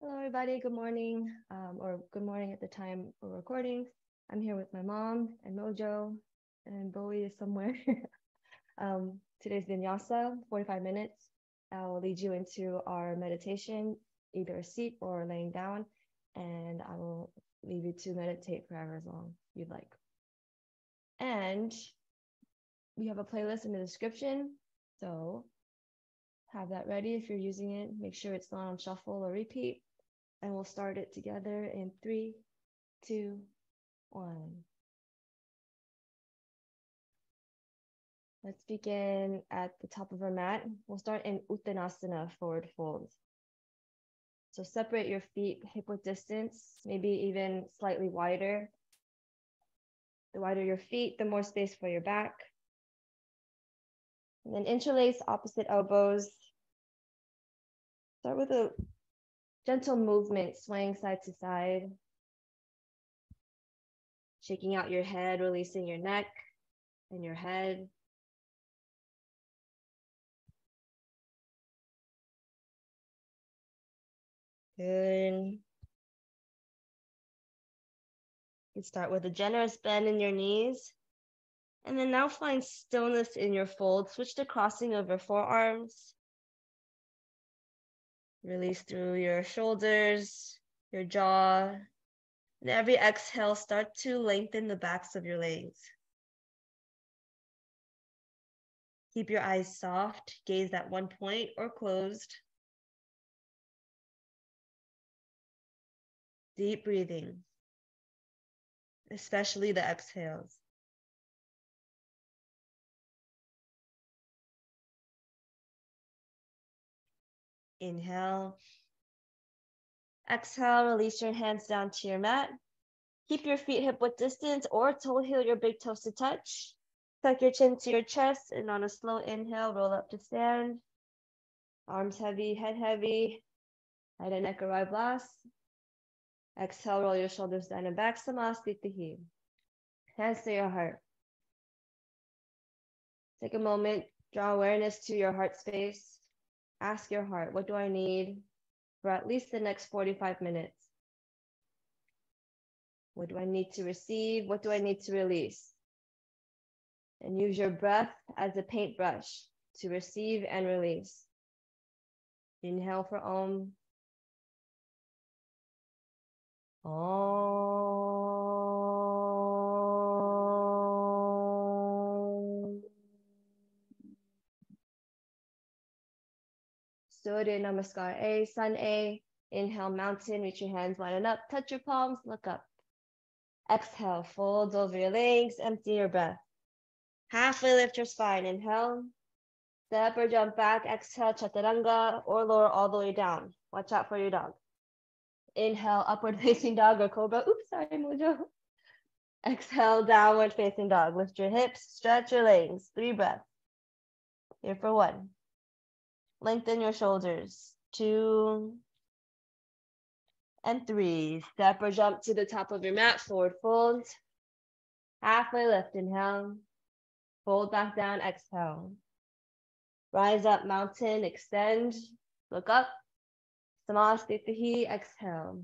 Hello, everybody. Good morning, um, or good morning at the time we're recording. I'm here with my mom and Mojo, and Bowie is somewhere. um, today's vinyasa, 45 minutes. I will lead you into our meditation, either a seat or laying down, and I will leave you to meditate for however long you'd like. And we have a playlist in the description, so have that ready if you're using it. Make sure it's not on shuffle or repeat and we'll start it together in three, two, one. Let's begin at the top of our mat. We'll start in Uttanasana, forward fold. So separate your feet hip width distance, maybe even slightly wider. The wider your feet, the more space for your back. And then interlace opposite elbows. Start with a Gentle movement, swaying side to side. Shaking out your head, releasing your neck and your head. Good. You start with a generous bend in your knees. And then now find stillness in your fold. Switch to crossing over forearms. Release through your shoulders, your jaw. And every exhale, start to lengthen the backs of your legs. Keep your eyes soft, gaze at one point or closed. Deep breathing, especially the exhales. Inhale. Exhale, release your hands down to your mat. Keep your feet hip width distance or toe heel your big toes to touch. Tuck your chin to your chest and on a slow inhale, roll up to stand. Arms heavy, head heavy. Head and neck arrive last. Exhale, roll your shoulders down and back. Samasthiti. Hands to your heart. Take a moment, draw awareness to your heart space ask your heart, what do I need for at least the next 45 minutes? What do I need to receive? What do I need to release? And use your breath as a paintbrush to receive and release. Inhale for Om. Om. Surya Namaskar A, Sun A. Inhale, mountain, reach your hands wide up, touch your palms, look up. Exhale, fold over your legs, empty your breath. Halfway lift your spine, inhale. Step or jump back, exhale, chaturanga, or lower all the way down. Watch out for your dog. Inhale, upward facing dog or cobra. Oops, sorry, Mojo. Exhale, downward facing dog. Lift your hips, stretch your legs. Three breaths. Here for one. Lengthen your shoulders. Two and three. Step or jump to the top of your mat. Forward fold. Halfway lift. Inhale. Fold back down. Exhale. Rise up, mountain. Extend. Look up. Samasthiti. Exhale.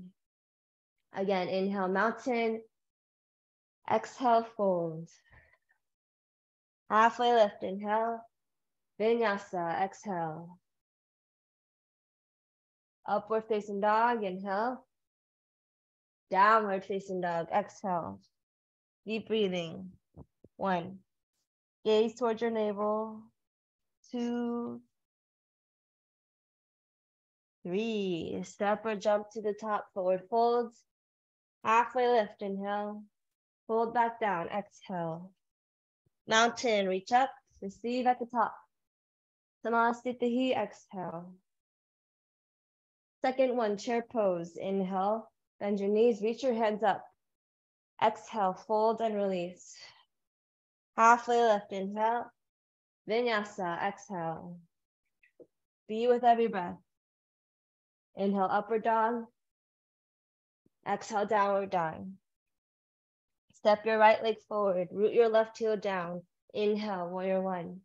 Again, inhale, mountain. Exhale, fold. Halfway lift. Inhale. Vinyasa. Exhale. Upward facing dog, inhale. Downward facing dog, exhale. Deep breathing. One. Gaze towards your navel. Two. Three. Step or jump to the top, forward folds. Halfway lift, inhale. Fold back down, exhale. Mountain, reach up, receive at the top. Samasthiti, exhale. Second one, chair pose. Inhale, bend your knees, reach your hands up. Exhale, fold and release. Halfway lift, inhale. Vinyasa, exhale. Be with every breath. Inhale, upward dog. Exhale, downward dog. Step your right leg forward, root your left heel down. Inhale, warrior one.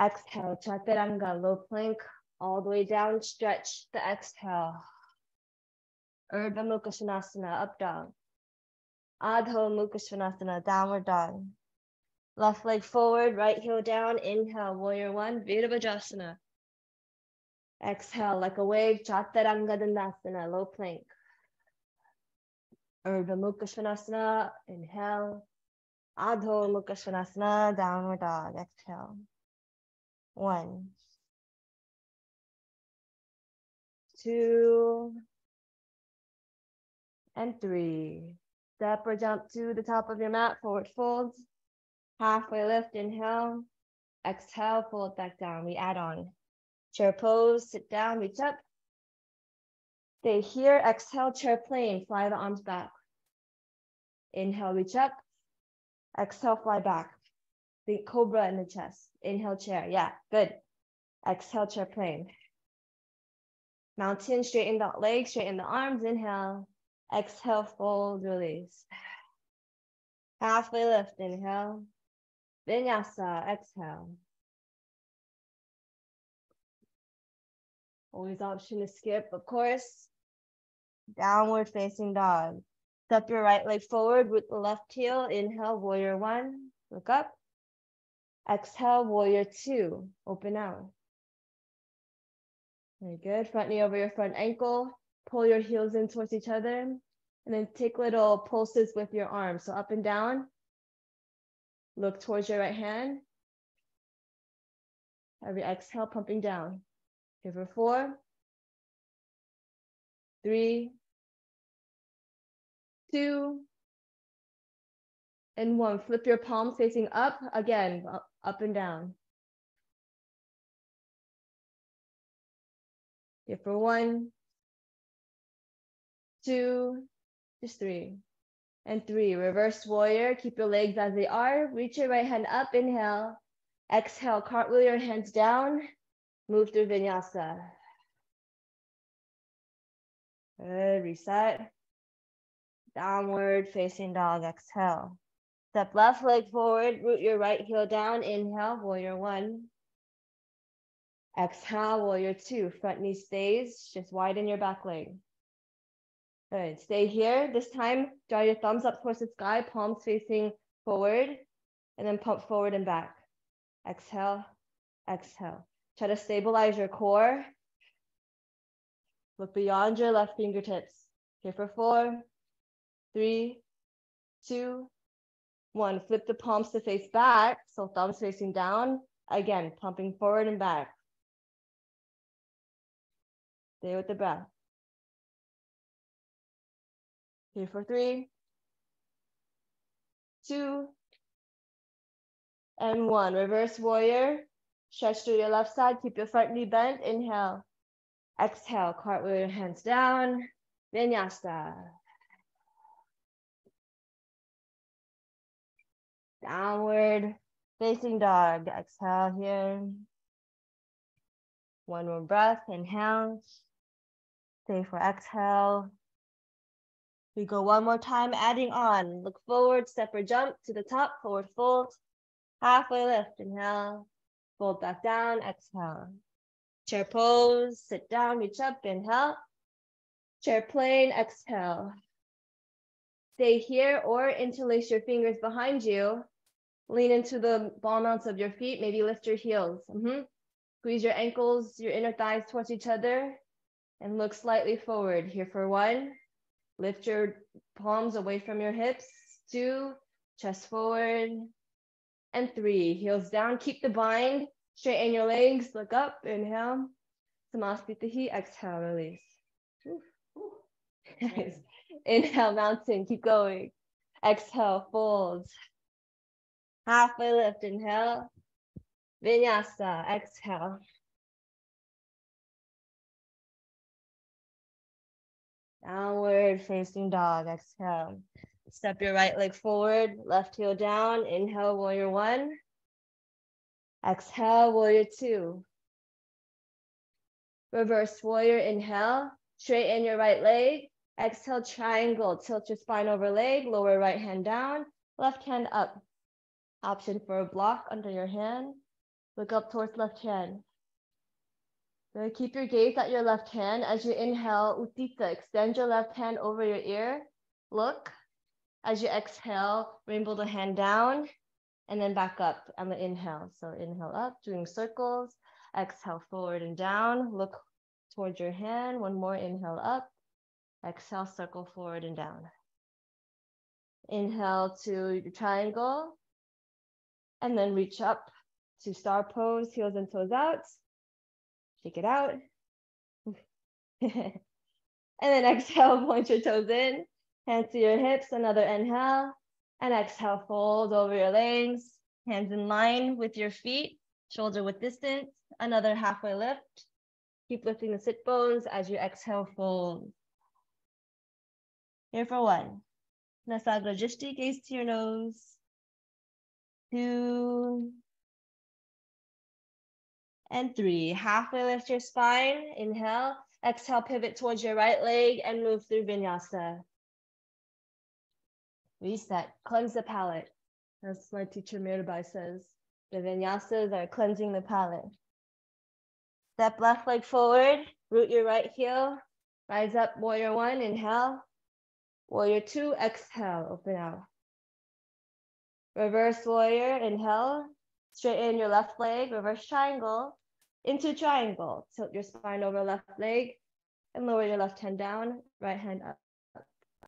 Exhale, chaturanga, low plank All the way down, stretch the exhale. Urdhva Mukha Svanasana, up dog. Adho Mukha Svanasana, downward dog. Left leg forward, right heel down. Inhale, warrior one, Virabhadrasana. Exhale, like a wave, Chaturanga Dandasana, low plank. Urdhva Mukha Svanasana, inhale. Adho Mukha Svanasana, downward dog, exhale. One, two, and three. Step or jump to the top of your mat, forward folds. Halfway lift, inhale. Exhale, fold back down. We add on. Chair pose, sit down, reach up. Stay here, exhale, chair plane, fly the arms back. Inhale, reach up. Exhale, fly back. Think cobra in the chest. Inhale, chair. Yeah, good. Exhale, chair plane. Mountain, straighten the legs, straighten the arms. Inhale. Exhale, fold, release. Halfway lift, inhale. Vinyasa, exhale. Always option to skip, of course. Downward facing dog. Step your right leg forward with the left heel. Inhale, warrior one. Look up. Exhale, warrior two. Open out. Very good. Front knee over your front ankle. Pull your heels in towards each other. And then take little pulses with your arms. So up and down. Look towards your right hand. Every exhale, pumping down. Here for four, three, two, and one. Flip your palms facing up again, up and down. Here for one, two, just three, and three. Reverse warrior. Keep your legs as they are. Reach your right hand up. Inhale. Exhale. Cartwheel your hands down. Move through vinyasa. Good. Reset. Downward facing dog. Exhale. Step left leg forward. Root your right heel down. Inhale. Warrior one. Exhale, warrior two. Front knee stays. Just widen your back leg. Good. Stay here. This time, draw your thumbs up towards the sky, palms facing forward, and then pump forward and back. Exhale, exhale. Try to stabilize your core. Look beyond your left fingertips. Here for four, three, two, one. Flip the palms to face back. So thumbs facing down. Again, pumping forward and back. Stay with the breath. Here for three, two, and one. Reverse warrior. Stretch through your left side. Keep your front knee bent. Inhale. Exhale. Cartwheel your hands down. Vinyasa. Downward facing dog. Exhale here. One more breath. Inhale. Stay for exhale. We go one more time, adding on. Look forward, step or jump to the top, forward fold. Halfway lift, inhale. Fold back down, exhale. Chair pose, sit down, reach up, inhale. Chair plane, exhale. Stay here or interlace your fingers behind you. Lean into the ball mounts of your feet, maybe lift your heels. Mm -hmm. Squeeze your ankles, your inner thighs towards each other and look slightly forward here for one. Lift your palms away from your hips. Two, chest forward. And three, heels down. Keep the bind. Straighten your legs. Look up. Inhale. Samasthiti. Exhale. Release. Nice. Inhale, mountain. Keep going. Exhale, fold. Halfway lift. Inhale. Vinyasa. Exhale. Downward facing dog. Exhale. Step your right leg forward, left heel down. Inhale, warrior one. Exhale, warrior two. Reverse warrior, inhale. Straighten your right leg. Exhale, triangle. Tilt your spine over leg. Lower right hand down. Left hand up. Option for a block under your hand. Look up towards left hand. Keep your gaze at your left hand. As you inhale, Utthita, extend your left hand over your ear. Look. As you exhale, rainbow the hand down and then back up on the inhale. So inhale up, doing circles. Exhale forward and down. Look towards your hand. One more inhale up. Exhale, circle forward and down. Inhale to your triangle. And then reach up to star pose, heels and toes out. Shake it out. and then exhale, point your toes in. Hands to your hips, another inhale. And exhale, fold over your legs. Hands in line with your feet, shoulder width distance. Another halfway lift. Keep lifting the sit bones as you exhale, fold. Here for one. Nasagra Drishti, gaze to your nose. Two. And three. Halfway lift your spine. Inhale. Exhale, pivot towards your right leg and move through vinyasa. Reset. Cleanse the palate. As my teacher Mirabai says. The vinyasas are cleansing the palate. Step left leg forward, root your right heel, rise up, warrior one, inhale. Warrior two, exhale, open out. Reverse warrior, inhale. Straighten your left leg, reverse triangle, into triangle. Tilt your spine over left leg and lower your left hand down, right hand up.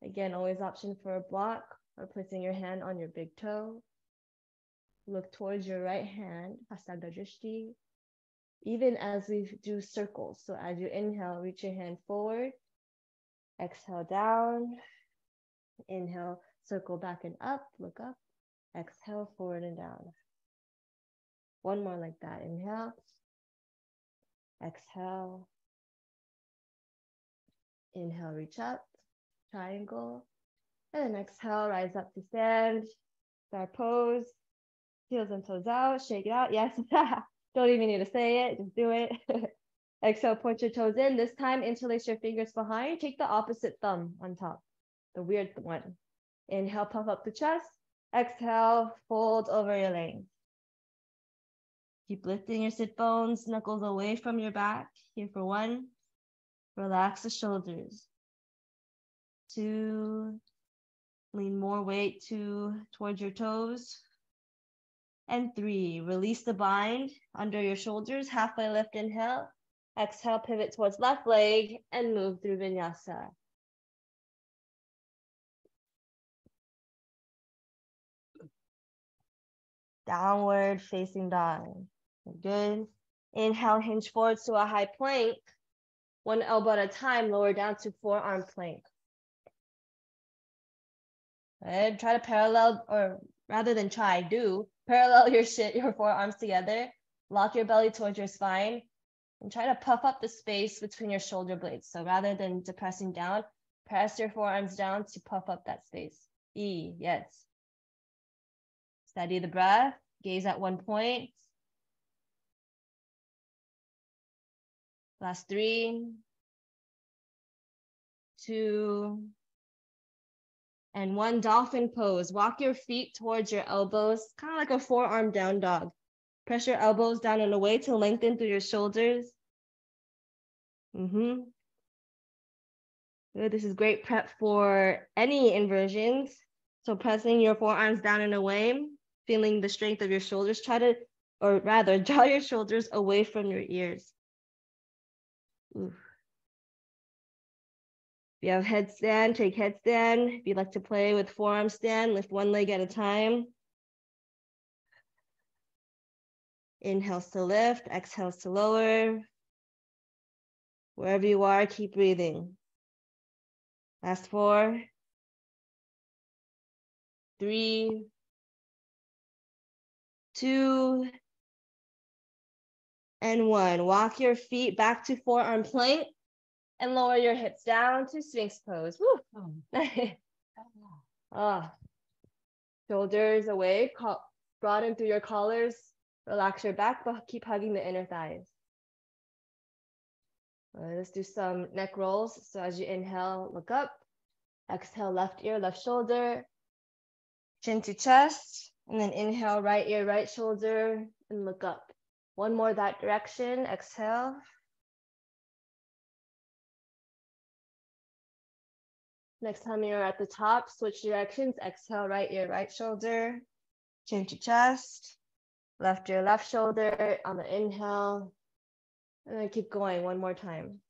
Again, always option for a block or placing your hand on your big toe. Look towards your right hand, Hasta Drishti even as we do circles. So as you inhale, reach your hand forward, exhale down, inhale, circle back and up, look up, exhale forward and down. One more like that. Inhale, exhale, inhale, reach up, triangle, and then exhale, rise up to stand, star pose, heels and toes out, shake it out. Yes. Don't even need to say it, just do it. Exhale, point your toes in. This time, interlace your fingers behind. Take the opposite thumb on top, the weird one. Inhale, puff up the chest. Exhale, fold over your legs. Keep lifting your sit bones, knuckles away from your back. Here for one. Relax the shoulders. Two. Lean more weight to towards your toes. And three, release the bind under your shoulders, halfway lift, inhale. Exhale, pivot towards left leg and move through vinyasa. Downward facing dog. Good. Inhale, hinge forwards to a high plank. One elbow at a time, lower down to forearm plank. Good. Try to parallel, or rather than try, do Parallel your shit, your forearms together. Lock your belly towards your spine and try to puff up the space between your shoulder blades. So rather than depressing down, press your forearms down to puff up that space. E, yes. Steady the breath, gaze at one point. Last three, two, and one dolphin pose. Walk your feet towards your elbows, kind of like a forearm down dog. Press your elbows down and away to lengthen through your shoulders. Mm-hmm. Good. This is great prep for any inversions. So pressing your forearms down and away, feeling the strength of your shoulders. Try to, or rather, draw your shoulders away from your ears. Oof. If you have headstand, take headstand. If you'd like to play with forearm stand, lift one leg at a time. Inhales to lift, exhales to lower. Wherever you are, keep breathing. Last four, three, two, and one. Walk your feet back to forearm plank and lower your hips down to Sphinx pose. Woo. ah. Shoulders away, broaden through your collars, relax your back, but keep hugging the inner thighs. Right, let's do some neck rolls. So as you inhale, look up. Exhale, left ear, left shoulder, chin to chest. And then inhale, right ear, right shoulder, and look up. One more that direction, exhale. Next time you're at the top, switch directions. Exhale, right ear, right shoulder. Chin to chest. Left ear, left shoulder on the inhale. And then keep going one more time.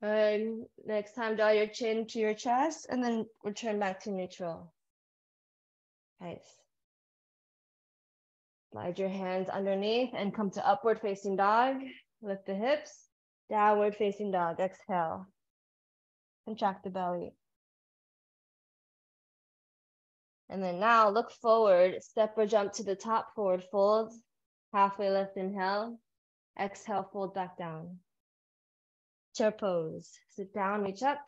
And Next time, draw your chin to your chest and then return back to neutral. Nice. Slide your hands underneath and come to upward facing dog. Lift the hips, downward facing dog. Exhale. Contract the belly. And then now look forward, step or jump to the top, forward fold, halfway lift, inhale. Exhale, fold back down. Chair pose. Sit down, reach up.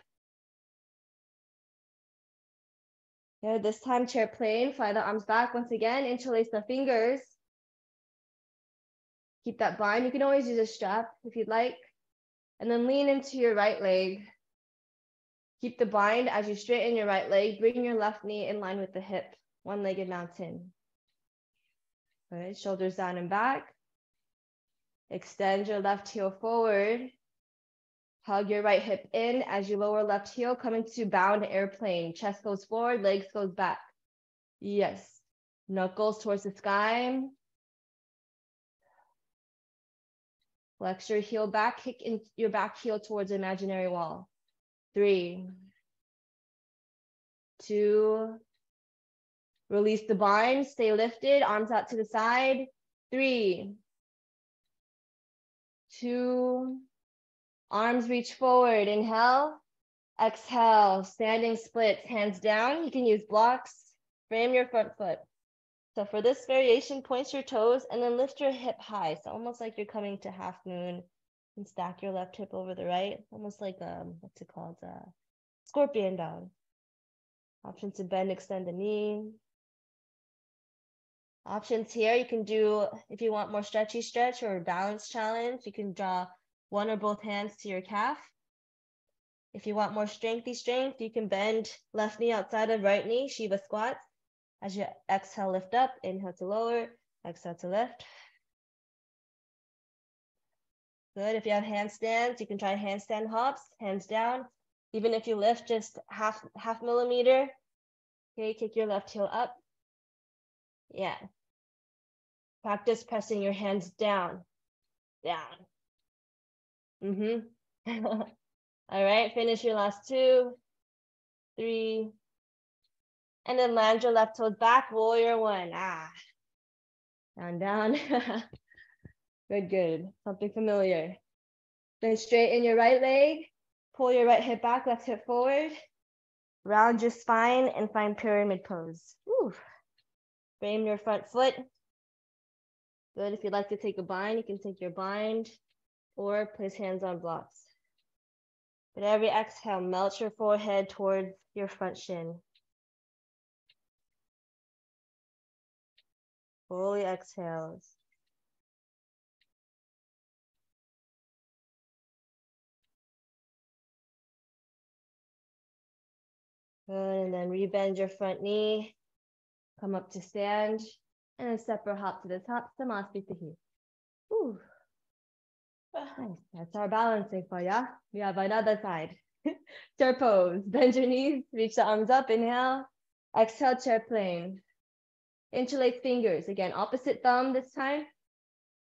This time, chair plane. Fly the arms back once again. Interlace the fingers. Keep that bind. You can always use a strap if you'd like. And then lean into your right leg. Keep the bind as you straighten your right leg. Bring your left knee in line with the hip. One-legged mountain. Good. Shoulders down and back. Extend your left heel forward. Hug your right hip in as you lower left heel, come into bound airplane. Chest goes forward, legs goes back. Yes. Knuckles towards the sky. Flex your heel back, kick in your back heel towards imaginary wall. Three, two, release the bind, stay lifted, arms out to the side. Three, two, Arms reach forward, inhale, exhale, standing splits, hands down. You can use blocks, frame your front foot. So for this variation, point your toes and then lift your hip high. So almost like you're coming to half moon and stack your left hip over the right, almost like um, what's it called? Uh, scorpion dog. Option to bend, extend the knee. Options here, you can do, if you want more stretchy stretch or balance challenge, you can draw one or both hands to your calf. If you want more strengthy strength, you can bend left knee outside of right knee, Shiva squats. As you exhale, lift up, inhale to lower, exhale to lift. Good, if you have handstands, you can try handstand hops, hands down. Even if you lift just half, half millimeter, okay, kick your left heel up. Yeah. Practice pressing your hands down, down, Mm-hmm. All right, finish your last two, three, and then land your left toes back, warrior one. Ah, down, down. good, good. Something familiar. Then straighten your right leg, pull your right hip back, left hip forward, round your spine and find pyramid pose. Frame your front foot. Good. If you'd like to take a bind, you can take your bind or place hands on blocks. But every exhale, melt your forehead towards your front shin. Fully exhales. Good, and then rebend your front knee, come up to stand, and a separate hop to the top, Samasthiti. Ooh. Nice. That's our balancing for ya. We have another side. chair pose. Bend your knees, reach the arms up, inhale. Exhale, chair plane. Interlace fingers. Again, opposite thumb this time.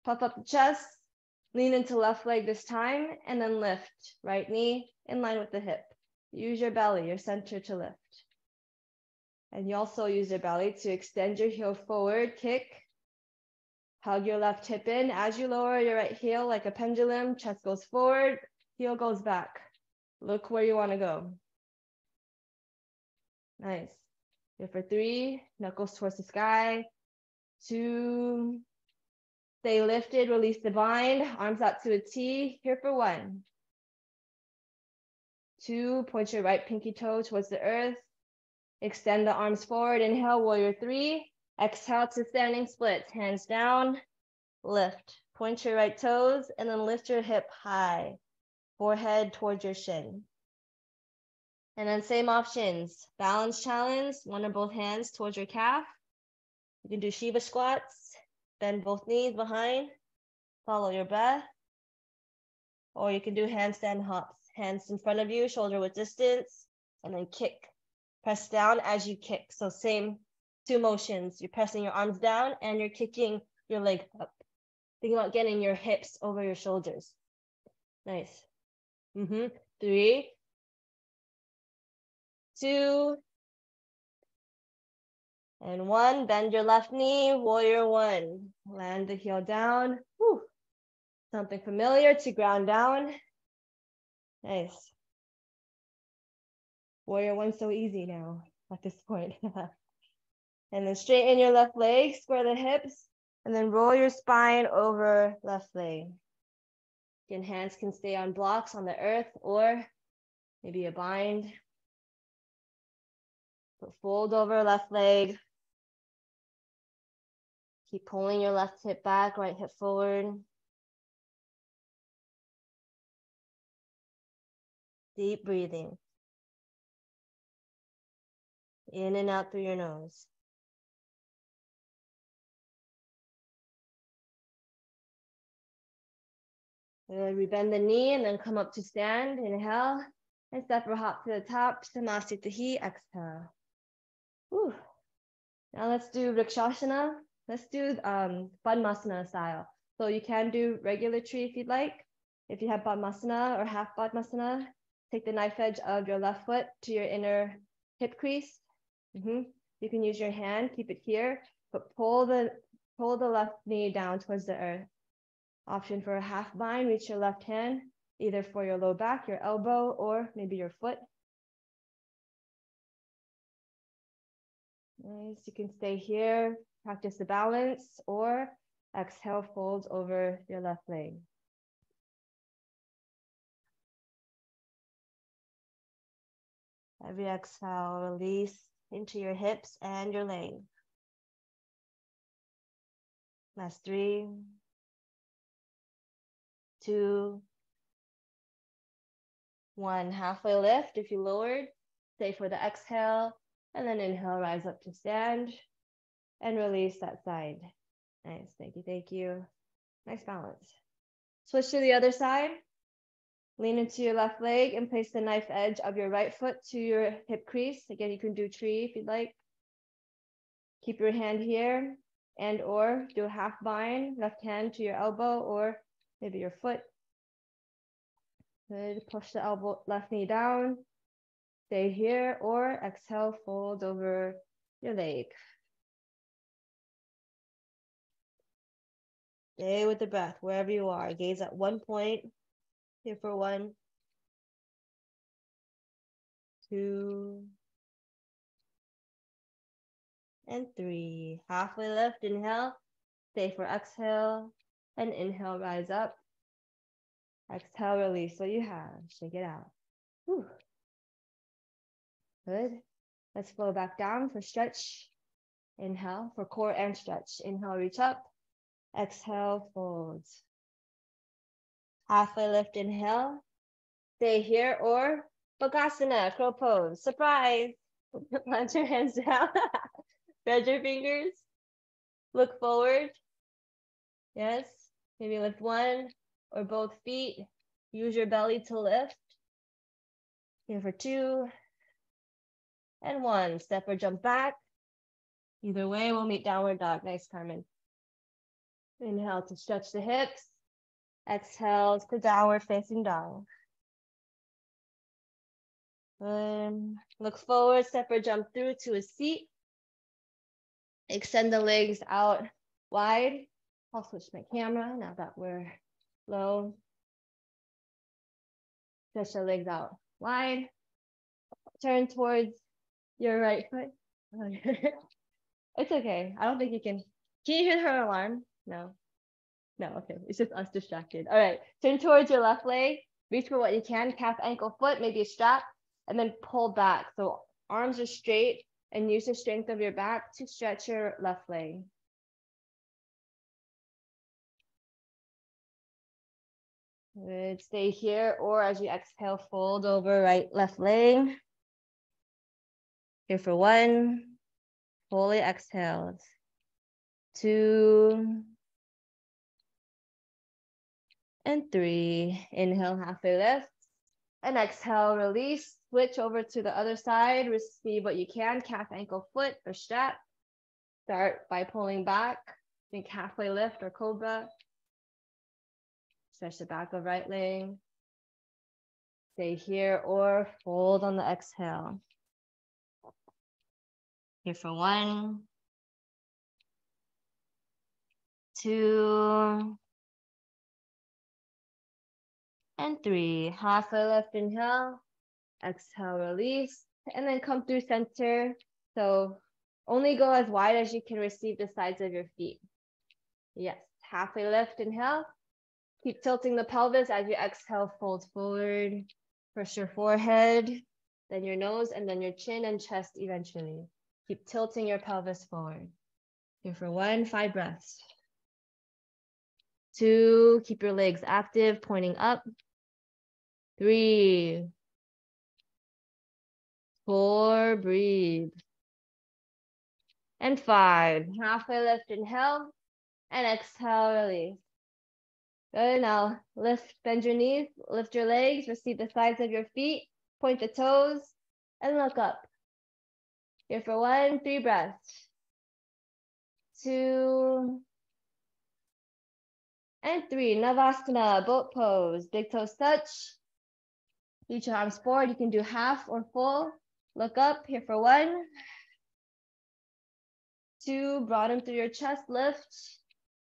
Puff up the chest. Lean into left leg this time, and then lift. Right knee in line with the hip. Use your belly, your center to lift. And you also use your belly to extend your heel forward, kick, Hug your left hip in. As you lower your right heel like a pendulum, chest goes forward, heel goes back. Look where you want to go. Nice. Here for three, knuckles towards the sky. Two, stay lifted, release the bind, arms out to a T. Here for one. Two, point your right pinky toe towards the earth. Extend the arms forward. Inhale, warrior three. Exhale to standing splits, hands down, lift. Point your right toes and then lift your hip high, forehead towards your shin. And then same options, balance challenge, one or both hands towards your calf. You can do Shiva squats, bend both knees behind, follow your breath. Or you can do handstand hops. Hands in front of you, shoulder width distance, and then kick. Press down as you kick. So same two motions. You're pressing your arms down and you're kicking your leg up. Think about getting your hips over your shoulders. Nice. Mm-hmm. Three, two, and one. Bend your left knee, warrior one. Land the heel down. Whew. Something familiar to ground down. Nice. Warrior one so easy now at this point. and then straighten your left leg, square the hips, and then roll your spine over left leg. Again, hands can stay on blocks on the earth or maybe a bind. But fold over left leg. Keep pulling your left hip back, right hip forward. Deep breathing. In and out through your nose. Good. We bend the knee and then come up to stand. Inhale. And step or hop to the top. Samasthiti. Exhale. Whew. Now let's do Vrikshasana. Let's do um, Padmasana style. So you can do regular tree if you'd like. If you have Padmasana or half Padmasana, take the knife edge of your left foot to your inner hip crease. Mm-hmm. You can use your hand, keep it here, but pull the pull the left knee down towards the earth. Option for a half bind, reach your left hand, either for your low back, your elbow, or maybe your foot. Nice, you can stay here, practice the balance, or exhale, fold over your left leg. Every exhale, release into your hips and your leg. Last three, two, one. Halfway lift if you lowered. Stay for the exhale. And then inhale, rise up to stand. And release that side. Nice. Thank you. Thank you. Nice balance. Switch to the other side. Lean into your left leg and place the knife edge of your right foot to your hip crease. Again, you can do tree if you'd like. Keep your hand here and or do a half bind, left hand to your elbow or maybe your foot. Good. Push the elbow, left knee down. Stay here or exhale, fold over your leg. Stay with the breath wherever you are. Gaze at one point. Here for one, two, and three. Halfway lift, inhale. Stay for exhale. And inhale, rise up. Exhale, release what you have. Shake it out. Whew. Good. Let's flow back down for stretch. Inhale for core and stretch. Inhale, reach up. Exhale, fold. Halfway lift, inhale. Stay here or Bakasana, crow pose. Surprise. Plant your hands down. Spread your fingers. Look forward. Yes. Maybe lift one or both feet. Use your belly to lift. Here for two and one. Step or jump back. Either way, we'll meet downward dog. Nice, Carmen. Inhale to stretch the hips. Exhale to downward facing dog. Look forward, step or jump through to a seat. Extend the legs out wide. I'll switch my camera now that we're low. Stretch the legs out wide. Turn towards your right foot. it's okay. I don't think you can. Can you hear her alarm? No. No, okay. It's just us distracted. All right. Turn towards your left leg. Reach for what you can. Calf, ankle, foot, maybe a strap, and then pull back. So arms are straight and use the strength of your back to stretch your left leg. Good. Stay here, or as you exhale, fold over right, left leg. Here for one. Fully exhaled. Two. and three. Inhale, halfway lift. And exhale, release. Switch over to the other side. Receive what you can, calf, ankle, foot, or strap. Start by pulling back. Think halfway lift or cobra. Stretch the back of right leg. Stay here or fold on the exhale. Here for one, two, and three. Halfway left inhale, exhale, release, and then come through center. So only go as wide as you can receive the sides of your feet. Yes, halfway left inhale. Keep tilting the pelvis as you exhale, fold forward. First your forehead, then your nose, and then your chin and chest eventually. Keep tilting your pelvis forward. Here for one, five breaths. Two, keep your legs active, pointing up. Three, four, breathe. And five, halfway lift, inhale, and exhale, release. Good, now lift, bend your knees, lift your legs, receive the sides of your feet, point the toes, and look up. Here for one, three breaths. Two, and three, Navasana, boat pose, big toes touch. Reach your arms forward. You can do half or full. Look up here for one. Two, broaden through your chest, lift.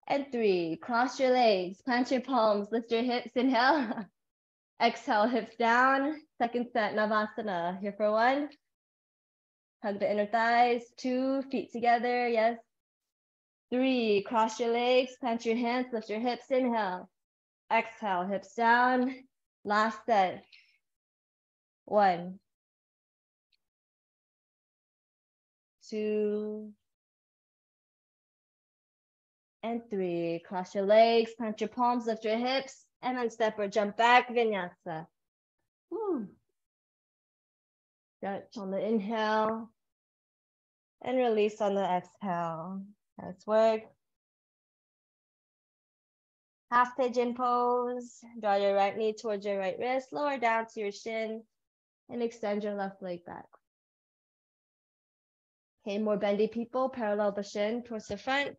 And three, cross your legs, plant your palms, lift your hips, inhale. Exhale, hips down. Second set, Navasana. Here for one. Hug the inner thighs, two, feet together, yes. Three, cross your legs, plant your hands, lift your hips, inhale. Exhale, hips down. Last set. One, two, and three. Cross your legs, plant your palms, lift your hips, and then step or jump back, vinyasa. Whew. Stretch on the inhale and release on the exhale. Let's work. Half pigeon pose. Draw your right knee towards your right wrist, lower down to your shin, and extend your left leg back. Okay, more bendy people, parallel the shin towards the front.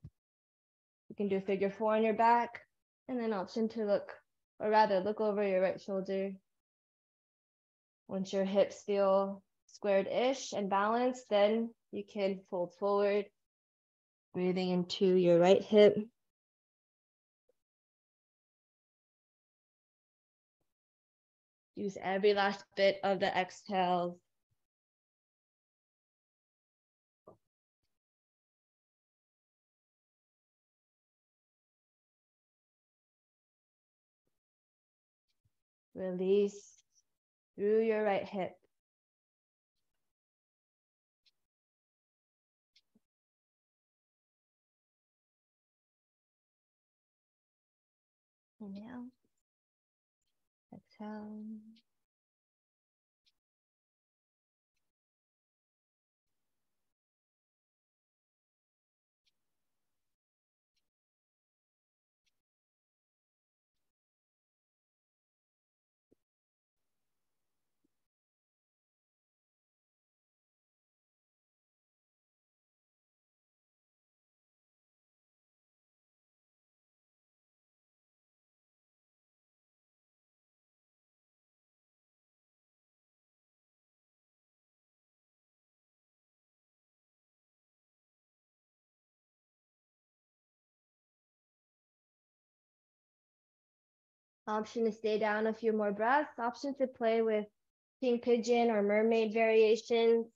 You can do figure four on your back, and then option to look, or rather look over your right shoulder. Once your hips feel squared-ish and balanced, then you can fold forward, breathing into your right hip. Use every last bit of the exhales. Release through your right hip. Inhale. Exhale. Option to stay down a few more breaths. Option to play with king pigeon or mermaid variations.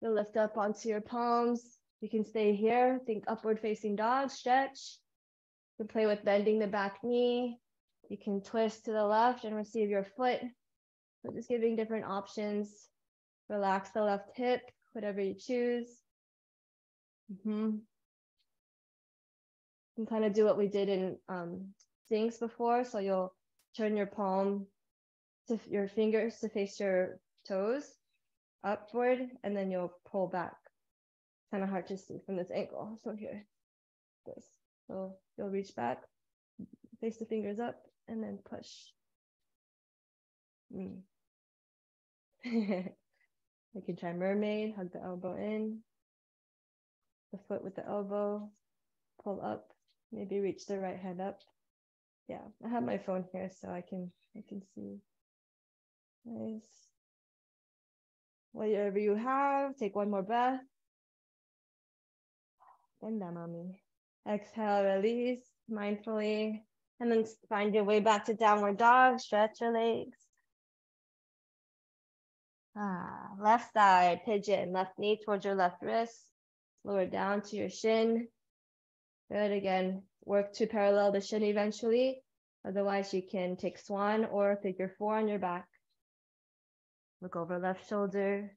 You'll lift up onto your palms. You can stay here. Think upward facing dog, stretch. You can play with bending the back knee. You can twist to the left and receive your foot. So just giving different options. Relax the left hip, whatever you choose. Mm-hmm. You can kind of do what we did in um, Sphinx before. So you'll turn your palm to your fingers to face your toes upward, and then you'll pull back. Kind of hard to see from this angle. So here, this. So you'll reach back, face the fingers up, and then push. Mm. you can try mermaid, hug the elbow in, the foot with the elbow, pull up, maybe reach the right hand up. Yeah, I have my phone here so I can I can see. Nice. Whatever you have, take one more breath. Bend down, mommy. Exhale, release mindfully. And then find your way back to downward dog. Stretch your legs. Ah, left side, pigeon, left knee towards your left wrist. Lower down to your shin. Good again. Work to parallel the shin eventually. Otherwise, you can take swan or figure four on your back. Look over left shoulder.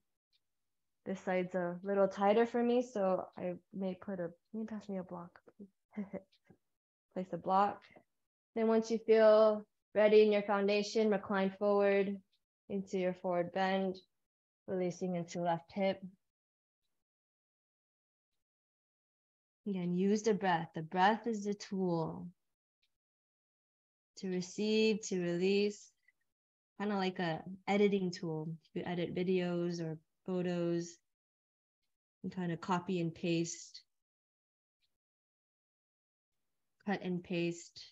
This side's a little tighter for me, so I may put a, may pass me a block. Place a block. Then once you feel ready in your foundation, recline forward into your forward bend, releasing into left hip. Again, use the breath. The breath is the tool to receive, to release, kind of like a editing tool. You edit videos or photos and kind of copy and paste, cut and paste.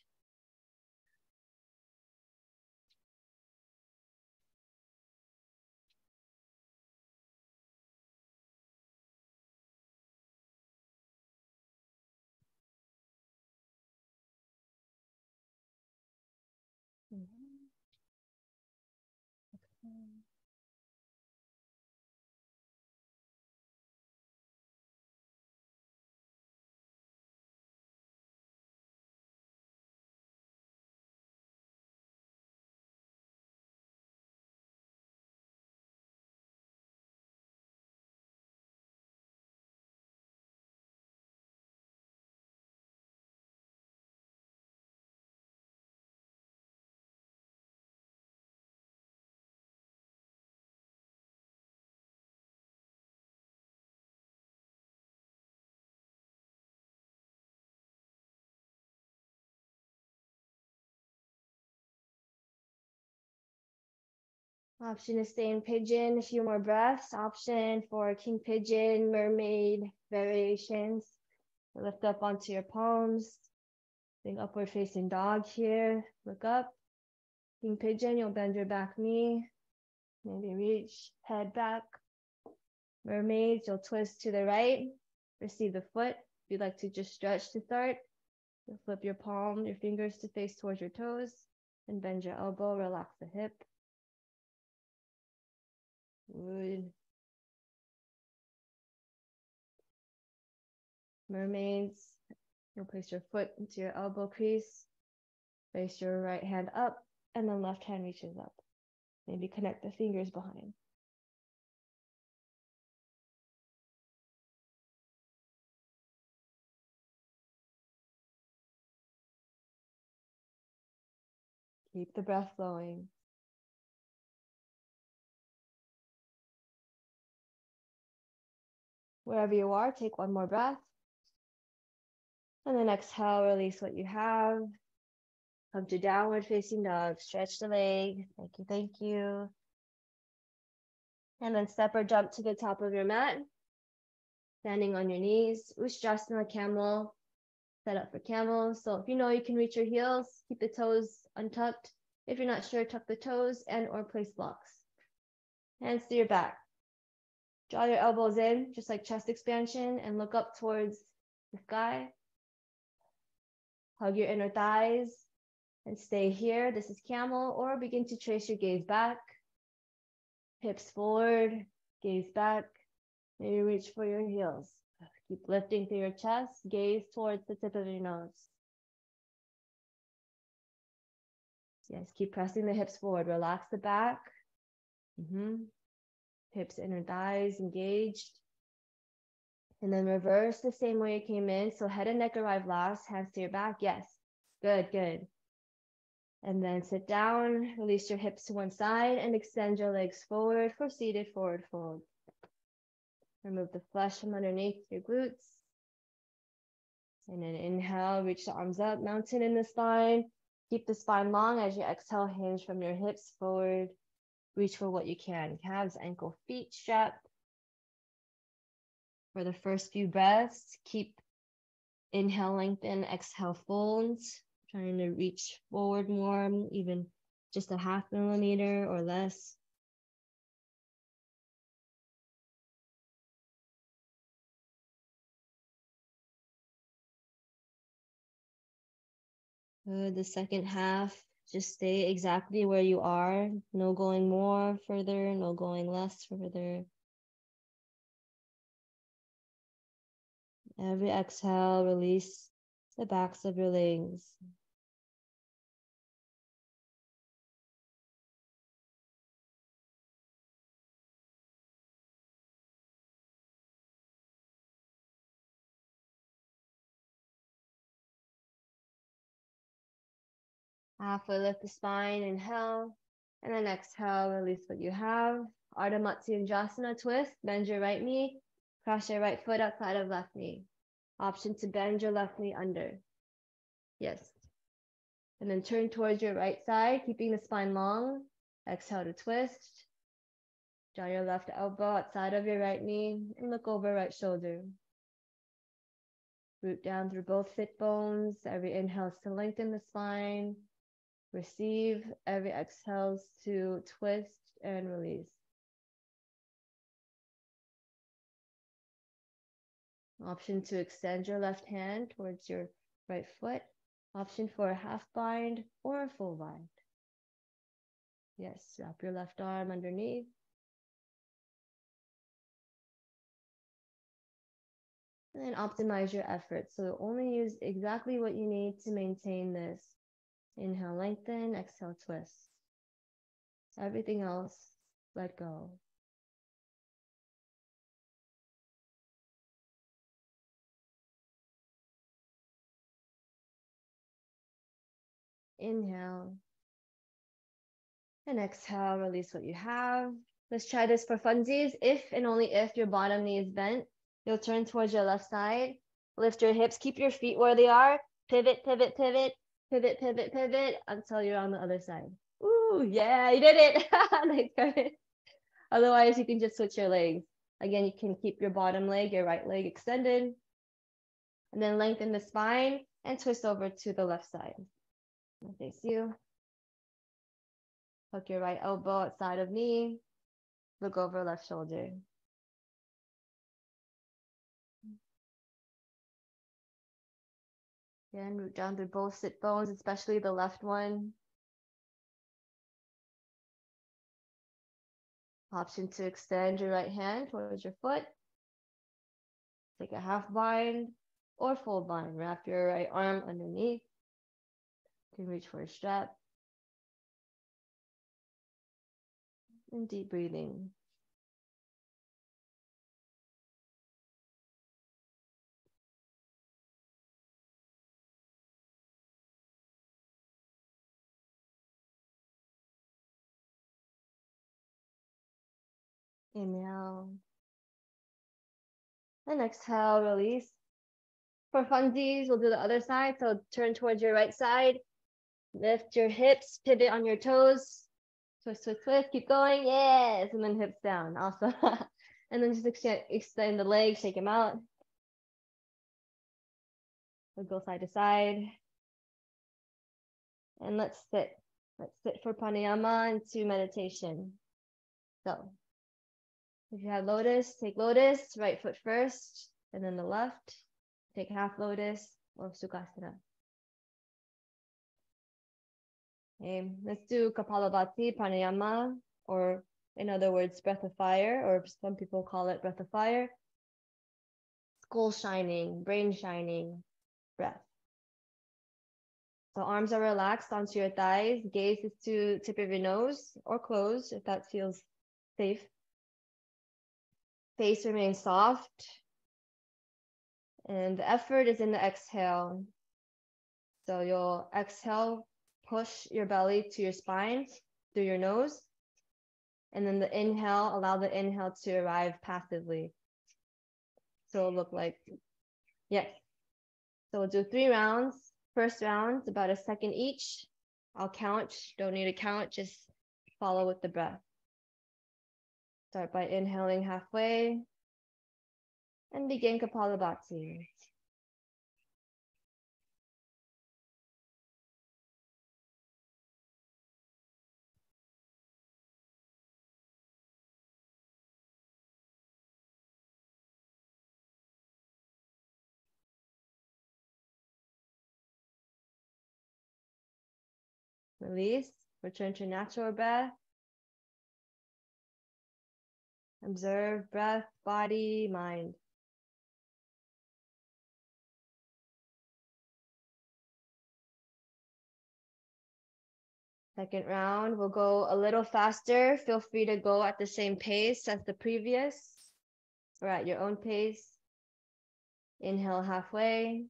Option is stay in pigeon, a few more breaths. Option for king pigeon, mermaid variations. Lift up onto your palms. Think upward facing dog here. Look up. King pigeon, you'll bend your back knee. Maybe reach, head back. Mermaids, you'll twist to the right. Receive the foot. If you'd like to just stretch to start, you'll flip your palm, your fingers to face towards your toes, and bend your elbow, relax the hip. Good. Mermaids, you'll place your foot into your elbow crease, place your right hand up, and then left hand reaches up. Maybe connect the fingers behind. Keep the breath flowing. Wherever you are, take one more breath. And then exhale, release what you have. Come to downward facing dog. Stretch the leg. Thank you, thank you. And then step or jump to the top of your mat. Standing on your knees. Ustrasana camel. Set up for camel. So if you know you can reach your heels, keep the toes untucked. If you're not sure, tuck the toes and or place blocks. Hands to your back. Draw your elbows in, just like chest expansion, and look up towards the sky. Hug your inner thighs and stay here. This is camel, or begin to trace your gaze back. Hips forward, gaze back. Maybe reach for your heels. Keep lifting through your chest, gaze towards the tip of your nose. Yes, keep pressing the hips forward. Relax the back. Mm-hmm hips, inner thighs engaged. And then reverse the same way you came in. So head and neck arrive last, hands to your back. Yes. Good, good. And then sit down, release your hips to one side and extend your legs forward for seated forward fold. Remove the flesh from underneath your glutes. And then inhale, reach the arms up, mountain in the spine. Keep the spine long as you exhale, hinge from your hips forward. Reach for what you can. Calves, ankle, feet strapped. For the first few breaths, keep inhale, lengthen, exhale, fold. Trying to reach forward more, even just a half millimeter or less. Good. The second half, just stay exactly where you are. No going more further, no going less further. Every exhale, release the backs of your legs. Halfway lift the spine, inhale, and then exhale, release what you have. Ardha Matsyendrasana twist, bend your right knee, cross your right foot outside of left knee. Option to bend your left knee under. Yes. And then turn towards your right side, keeping the spine long. Exhale to twist. Draw your left elbow outside of your right knee and look over right shoulder. Root down through both sit bones. Every inhale is to lengthen the spine. Receive every exhales to twist and release. Option to extend your left hand towards your right foot. Option for a half bind or a full bind. Yes, wrap your left arm underneath. And then optimize your effort. So only use exactly what you need to maintain this. Inhale, lengthen, exhale, twist. Everything else, let go. Inhale. And exhale, release what you have. Let's try this for funsies. If and only if your bottom knee is bent, you'll turn towards your left side. Lift your hips, keep your feet where they are. Pivot, pivot, pivot, pivot, pivot, pivot until you're on the other side. Ooh, yeah, you did it. nice, good. Otherwise, you can just switch your legs. Again, you can keep your bottom leg, your right leg extended, and then lengthen the spine and twist over to the left side. Face you. Hook your right elbow outside of knee. Look over left shoulder. Root down through both sit bones, especially the left one. Option to extend your right hand towards your foot. Take a half bind or full bind. Wrap your right arm underneath. You can reach for a strap. And deep breathing. Inhale. And exhale, release. For funsies, we'll do the other side. So turn towards your right side. Lift your hips, pivot on your toes. Twist, twist, twist. Keep going. Yes. And then hips down. Awesome. and then just extend, extend the legs, shake them out. We'll go side to side. And let's sit. Let's sit for pranayama into meditation. So if you have lotus, take lotus, right foot first, and then the left. Take half lotus or sukhasana. Okay, let's do Kapalabhati Pranayama, or in other words, breath of fire, or some people call it breath of fire. Skull shining, brain shining, breath. So arms are relaxed onto your thighs, gaze is to tip of your nose or closed if that feels safe. Face remains soft. And the effort is in the exhale. So you'll exhale, push your belly to your spine through your nose. And then the inhale, allow the inhale to arrive passively. So it'll look like, yes. So we'll do three rounds. First round, about a second each. I'll count. Don't need to count. Just follow with the breath. Start by inhaling halfway and begin Kapalabhati. Release, return to natural breath. Observe breath, body, mind. Second round, we'll go a little faster. Feel free to go at the same pace as the previous or at your own pace. Inhale halfway.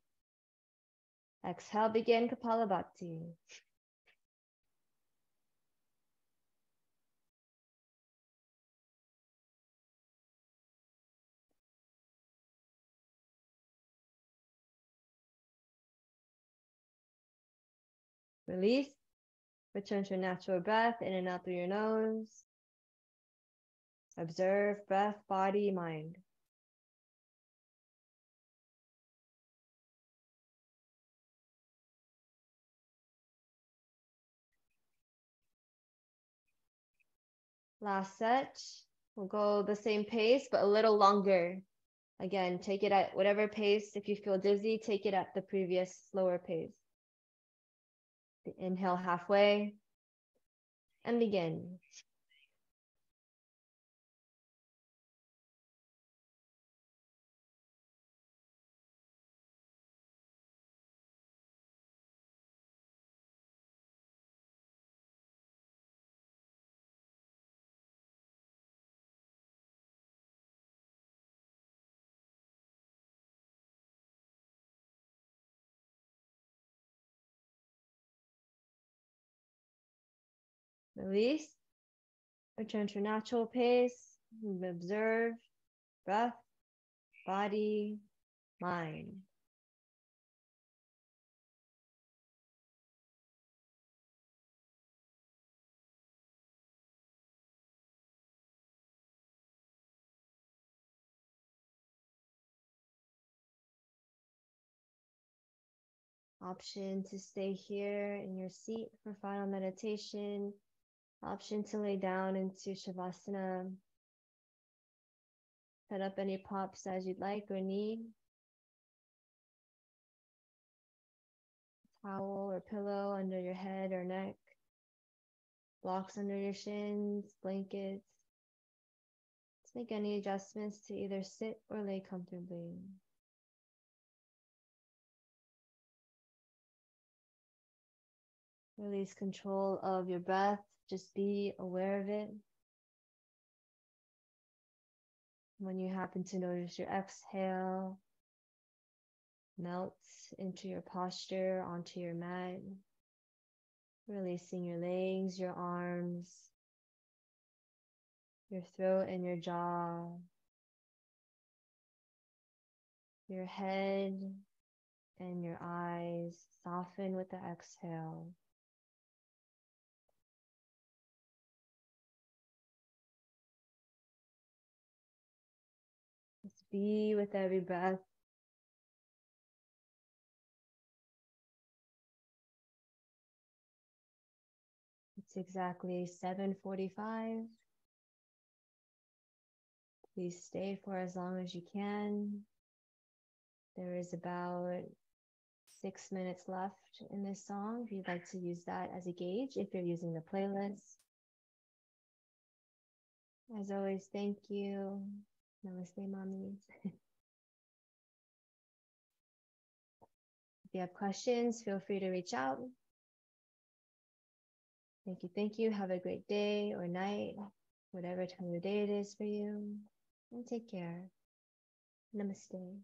Exhale, begin Kapalabhati. Release. Return to your natural breath in and out through your nose. Observe breath, body, mind. Last set. We'll go the same pace, but a little longer. Again, take it at whatever pace. If you feel dizzy, take it at the previous slower pace. Inhale halfway and begin. Release. Return to natural pace. Observe breath, body, mind. Option to stay here in your seat for final meditation Option to lay down into Shavasana. Set up any props as you'd like or need. Towel or pillow under your head or neck. Blocks under your shins, blankets. Make any adjustments to either sit or lay comfortably. Release control of your breath just be aware of it. When you happen to notice your exhale melts into your posture, onto your mat, releasing your legs, your arms, your throat, and your jaw, your head and your eyes soften with the exhale. Be with every breath. It's exactly 7:45. Please stay for as long as you can. There is about six minutes left in this song. If you'd like to use that as a gauge, if you're using the playlist. As always, thank you. Namaste, mommies. if you have questions, feel free to reach out. Thank you. Thank you. Have a great day or night, whatever time of day it is for you. And take care. Namaste.